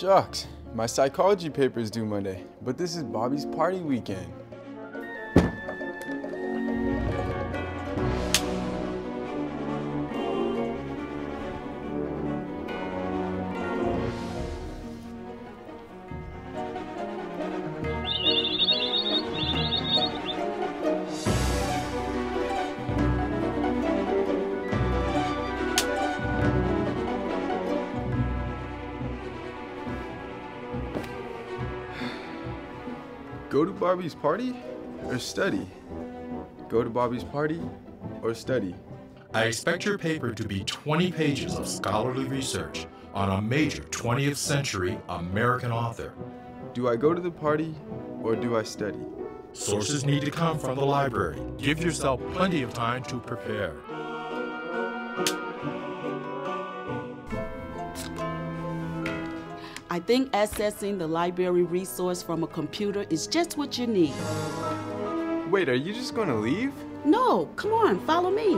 Shucks, my psychology paper is due Monday, but this is Bobby's party weekend. Bobby's party or study? Go to Bobby's party or study? I expect your paper to be 20 pages of scholarly research on a major 20th century American author. Do I go to the party or do I study? Sources need to come from the library. Give yourself plenty of time to prepare. I think accessing the library resource from a computer is just what you need. Wait, are you just gonna leave? No, come on, follow me.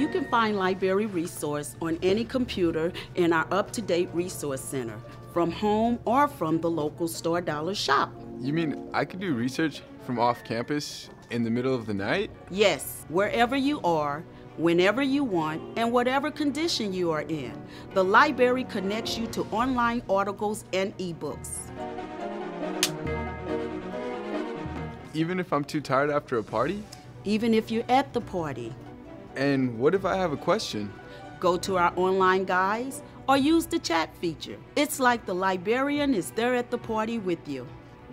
You can find library resource on any computer in our up-to-date resource center, from home or from the local store dollar shop. You mean I could do research from off campus in the middle of the night? Yes, wherever you are, whenever you want, and whatever condition you are in. The library connects you to online articles and ebooks. Even if I'm too tired after a party? Even if you're at the party, And what if I have a question? go to our online guides or use the chat feature. It's like the librarian is there at the party with you.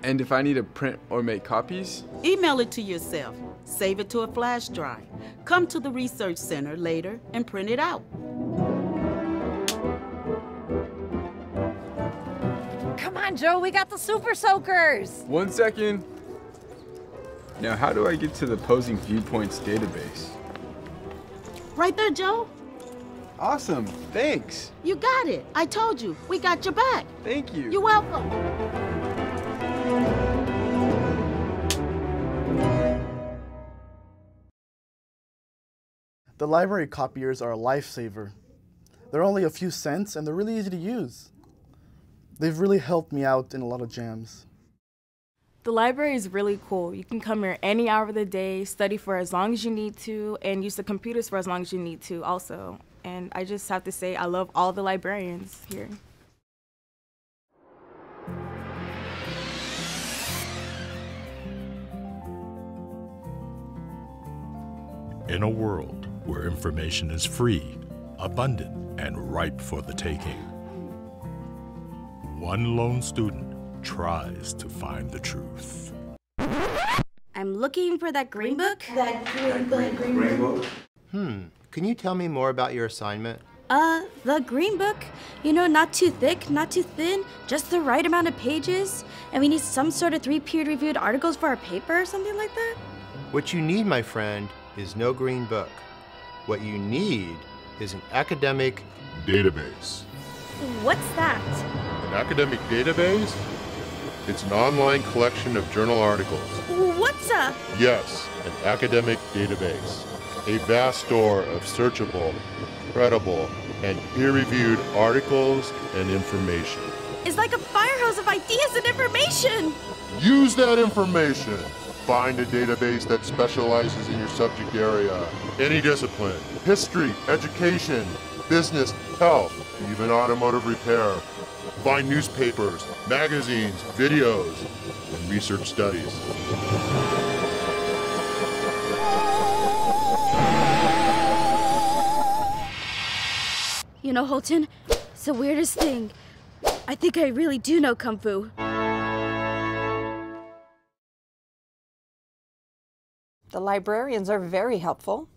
And if I need to print or make copies? Email it to yourself, save it to a flash drive. Come to the research center later and print it out. Come on, Joe, we got the super soakers. One second. Now, how do I get to the Opposing Viewpoints database? Right there, Joe. Awesome, thanks. You got it. I told you, we got your back. Thank you. You're welcome. The library copiers are a lifesaver. They're only a few cents and they're really easy to use. They've really helped me out in a lot of jams. The library is really cool. You can come here any hour of the day, study for as long as you need to, and use the computers for as long as you need to, also. And I just have to say, I love all the librarians here. In a world where information is free, abundant, and ripe for the taking, one lone student tries to find the truth. I'm looking for that green book. That green green book. Hmm. Can you tell me more about your assignment? Uh, the green book. You know, not too thick, not too thin, just the right amount of pages. And we need some sort of three peer reviewed articles for our paper or something like that. What you need, my friend, is no green book. What you need is an academic Database. What's that? An academic database? It's an online collection of journal articles. What's a. Yes, an academic database. A vast store of searchable, credible, and peer reviewed articles and information. It's like a fire hose of ideas and information! Use that information. Find a database that specializes in your subject area. Any discipline history, education, business, health, even automotive repair. Find newspapers, magazines, videos, and research studies. You know, Holton, it's the weirdest thing. I think I really do know Kung Fu. The librarians are very helpful.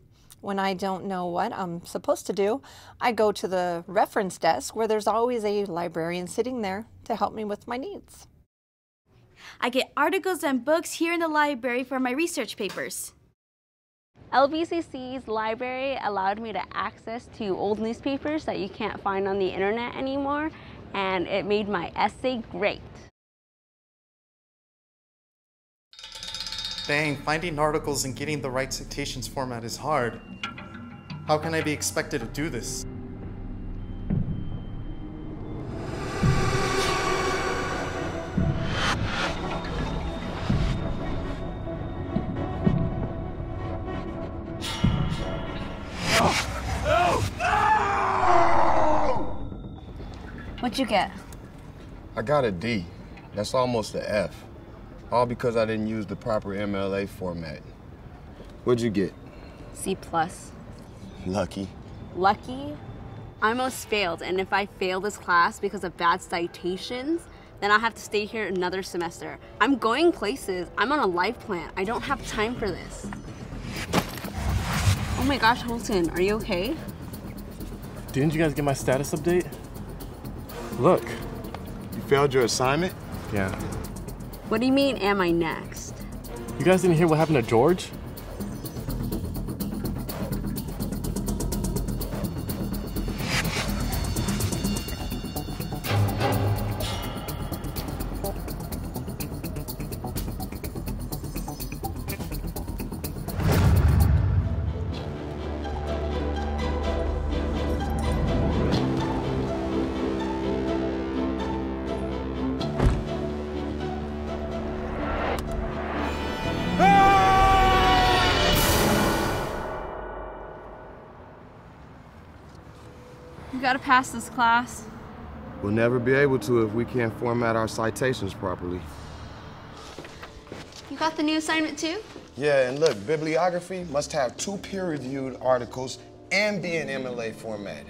When I don't know what I'm supposed to do, I go to the reference desk where there's always a librarian sitting there to help me with my needs. I get articles and books here in the library for my research papers. LBCC's library allowed me to access to old newspapers that you can't find on the internet anymore, and it made my essay great. Dang, finding articles and getting the right citations format is hard. How can I be expected to do this? What'd you get? I got a D. That's almost an F. All because I didn't use the proper MLA format. What'd you get? C plus. Lucky. Lucky? I almost failed, and if I fail this class because of bad citations, then I'll have to stay here another semester. I'm going places. I'm on a life plan. I don't have time for this. Oh my gosh, Holton, are you okay? Didn't you guys get my status update? Look. You failed your assignment? Yeah. What do you mean, am I next? You guys didn't hear what happened to George? You gotta pass this class. We'll never be able to if we can't format our citations properly. You got the new assignment too? Yeah, and look, bibliography must have two peer-reviewed articles and be in MLA format.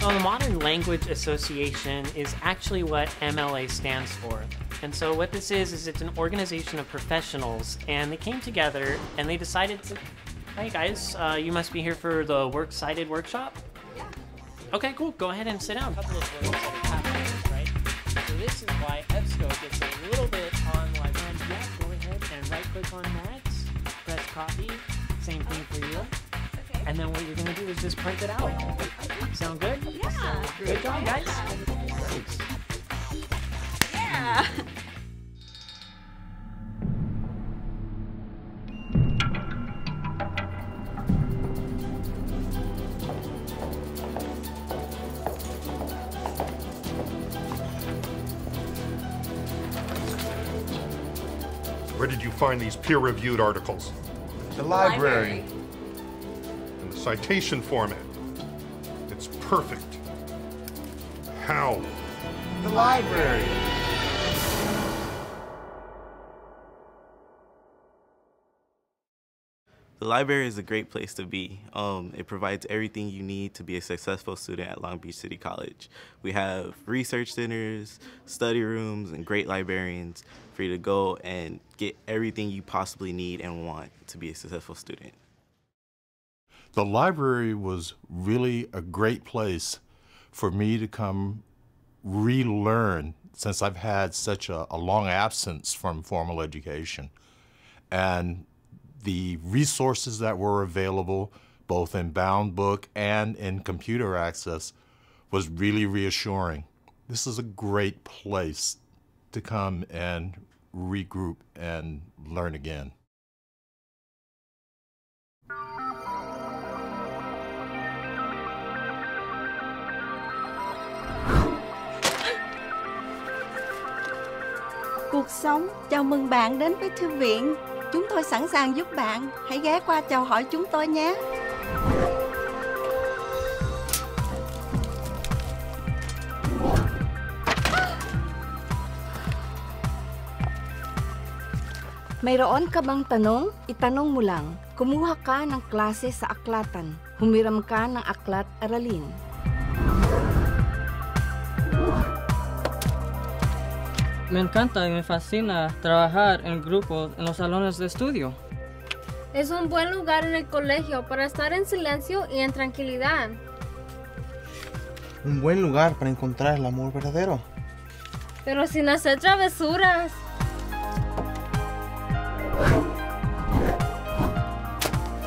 Well, the Modern Language Association is actually what MLA stands for. And so what this is is it's an organization of professionals, and they came together and they decided to. Hey guys, uh, you must be here for the works cited workshop. Yeah. Okay, cool. Go ahead and sit down. A couple of words that are happening, right? So this is why EBSCO gets a little bit on like, um, yeah, go ahead and right click on that, press copy. Same thing for you. Okay. And then what you're gonna do is just print it out. Sound good? Yeah. Good job, guys. Thanks. Yeah. Where did you find these peer-reviewed articles? The library. In the citation format. It's perfect. How? The library. The library is a great place to be. Um, it provides everything you need to be a successful student at Long Beach City College. We have research centers, study rooms, and great librarians for you to go and get everything you possibly need and want to be a successful student. The library was really a great place for me to come relearn since I've had such a, a long absence from formal education. And the resources that were available, both in bound book and in computer access, was really reassuring. This is a great place to come and regroup and learn again. Cuộc sống chào mừng bạn đến với thư viện. Chúng tôi sẵn sàng giúp bạn. Hãy ghé qua chào hỏi chúng tôi nhé. Mayroon ka bang tanong? Itanong mo lang. Kumuha ka ng klase sa aklatan. Humiram ka ng aklat aralin. Me encanta y me fascina trabajar en grupos en los salones de estudio. Es un buen lugar en el colegio para estar en silencio y en tranquilidad. Un buen lugar para encontrar el amor verdadero. Pero sin hacer travesuras.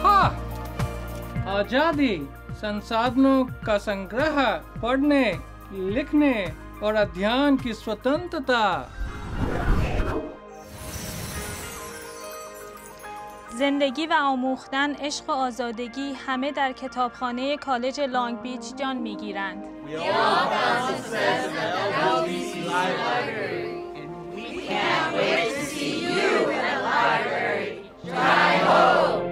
हाँ आजादी संसाधनों का संग्रह पढ़ने लिखने और अध्ययन की स्वतंत्रता زندگی و آموختن، عشق و آزادگی همه در کتابخانه کالج لانگ بیچ جان میگیرند. We all found success in the LBC library. And we can't wait to see you in the library. Drive home!